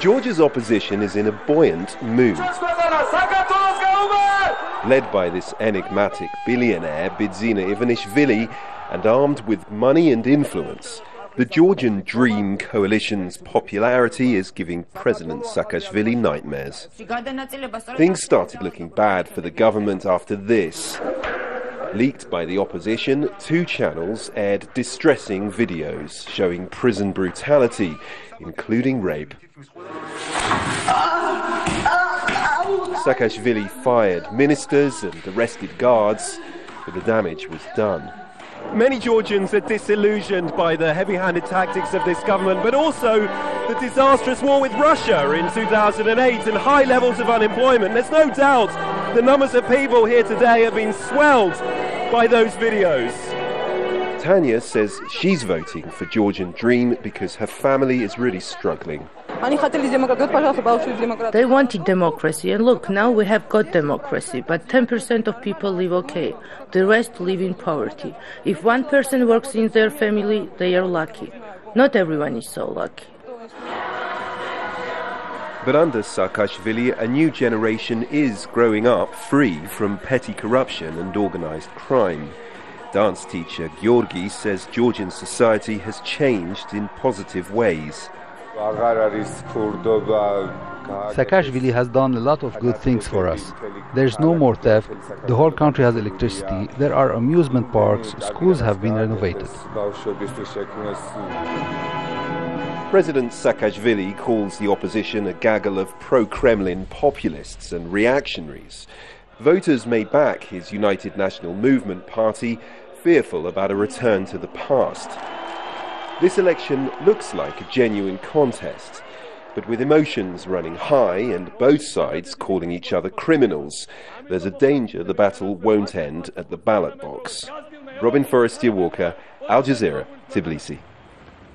Georgia's opposition is in a buoyant mood. Led by this enigmatic billionaire, Bidzina Ivanishvili, and armed with money and influence, the Georgian Dream Coalition's popularity is giving President Saakashvili nightmares. Things started looking bad for the government after this. Leaked by the opposition, two channels aired distressing videos showing prison brutality, including rape. Saakashvili fired ministers and arrested guards, but the damage was done. Many Georgians are disillusioned by the heavy handed tactics of this government, but also the disastrous war with Russia in 2008 and high levels of unemployment. There's no doubt the numbers of people here today have been swelled by those videos. Tanya says she's voting for Georgian Dream because her family is really struggling. They wanted democracy, and look, now we have got democracy, but 10% of people live okay. The rest live in poverty. If one person works in their family, they are lucky. Not everyone is so lucky. But under Saakashvili, a new generation is growing up free from petty corruption and organized crime. Dance teacher Georgi says Georgian society has changed in positive ways. Saakashvili has done a lot of good things for us. There's no more theft, the whole country has electricity, there are amusement parks, schools have been renovated. President Saakashvili calls the opposition a gaggle of pro Kremlin populists and reactionaries. Voters may back his United National Movement party, fearful about a return to the past. This election looks like a genuine contest, but with emotions running high and both sides calling each other criminals, there's a danger the battle won't end at the ballot box. Robin Forestier Walker, Al Jazeera, Tbilisi.